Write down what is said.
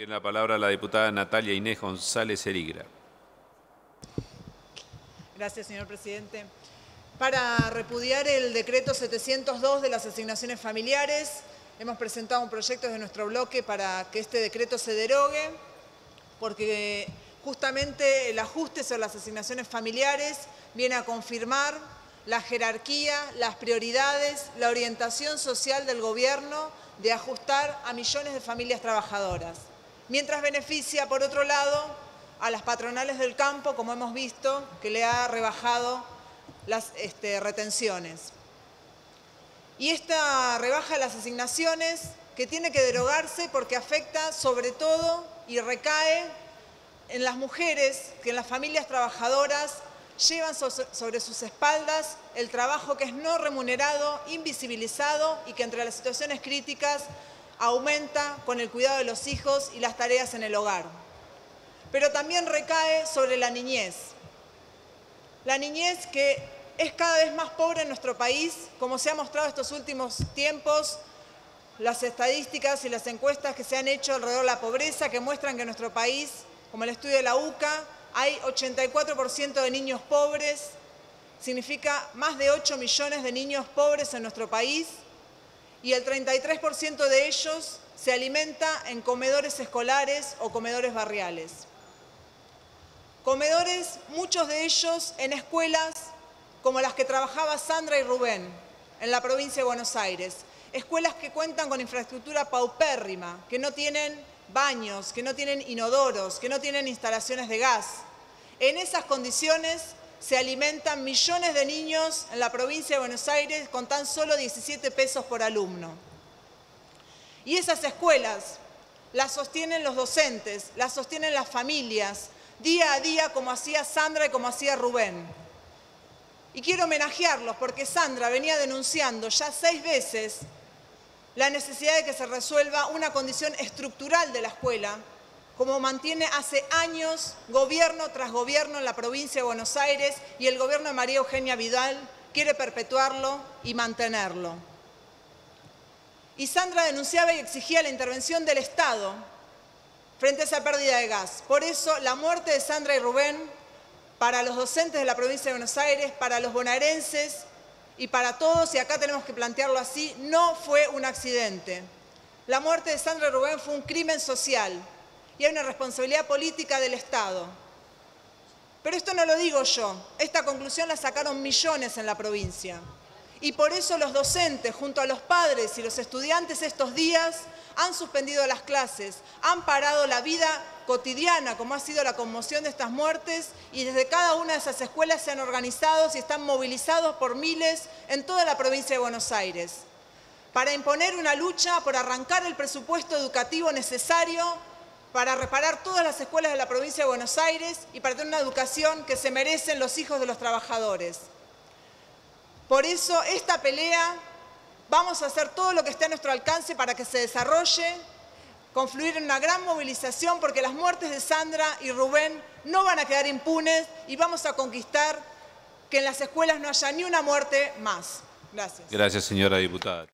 Tiene la palabra la diputada Natalia Inés González Erigra. Gracias, señor presidente. Para repudiar el decreto 702 de las asignaciones familiares, hemos presentado un proyecto de nuestro bloque para que este decreto se derogue, porque justamente el ajuste sobre las asignaciones familiares viene a confirmar la jerarquía, las prioridades, la orientación social del gobierno de ajustar a millones de familias trabajadoras, mientras beneficia, por otro lado, a las patronales del campo, como hemos visto, que le ha rebajado las este, retenciones. Y esta rebaja de las asignaciones que tiene que derogarse porque afecta sobre todo y recae en las mujeres que en las familias trabajadoras llevan sobre sus espaldas el trabajo que es no remunerado, invisibilizado y que entre las situaciones críticas aumenta con el cuidado de los hijos y las tareas en el hogar. Pero también recae sobre la niñez. La niñez que es cada vez más pobre en nuestro país, como se ha mostrado estos últimos tiempos, las estadísticas y las encuestas que se han hecho alrededor de la pobreza, que muestran que en nuestro país, como el estudio de la UCA, hay 84% de niños pobres, significa más de 8 millones de niños pobres en nuestro país, y el 33% de ellos se alimenta en comedores escolares o comedores barriales. Comedores, muchos de ellos en escuelas como las que trabajaba Sandra y Rubén en la provincia de Buenos Aires. Escuelas que cuentan con infraestructura paupérrima, que no tienen baños, que no tienen inodoros, que no tienen instalaciones de gas. En esas condiciones se alimentan millones de niños en la provincia de Buenos Aires con tan solo 17 pesos por alumno. Y esas escuelas las sostienen los docentes, las sostienen las familias, día a día como hacía Sandra y como hacía Rubén. Y quiero homenajearlos porque Sandra venía denunciando ya seis veces la necesidad de que se resuelva una condición estructural de la escuela, como mantiene hace años gobierno tras gobierno en la provincia de Buenos Aires y el gobierno de María Eugenia Vidal quiere perpetuarlo y mantenerlo. Y Sandra denunciaba y exigía la intervención del Estado frente a esa pérdida de gas. Por eso la muerte de Sandra y Rubén, para los docentes de la provincia de Buenos Aires, para los bonaerenses y para todos, y acá tenemos que plantearlo así, no fue un accidente. La muerte de Sandra y Rubén fue un crimen social y hay una responsabilidad política del Estado. Pero esto no lo digo yo, esta conclusión la sacaron millones en la provincia. Y por eso los docentes, junto a los padres y los estudiantes estos días, han suspendido las clases, han parado la vida cotidiana, como ha sido la conmoción de estas muertes, y desde cada una de esas escuelas se han organizado y están movilizados por miles en toda la provincia de Buenos Aires, para imponer una lucha por arrancar el presupuesto educativo necesario para reparar todas las escuelas de la provincia de Buenos Aires y para tener una educación que se merecen los hijos de los trabajadores. Por eso esta pelea vamos a hacer todo lo que esté a nuestro alcance para que se desarrolle, confluir en una gran movilización porque las muertes de Sandra y Rubén no van a quedar impunes y vamos a conquistar que en las escuelas no haya ni una muerte más. Gracias. Gracias, señora diputada.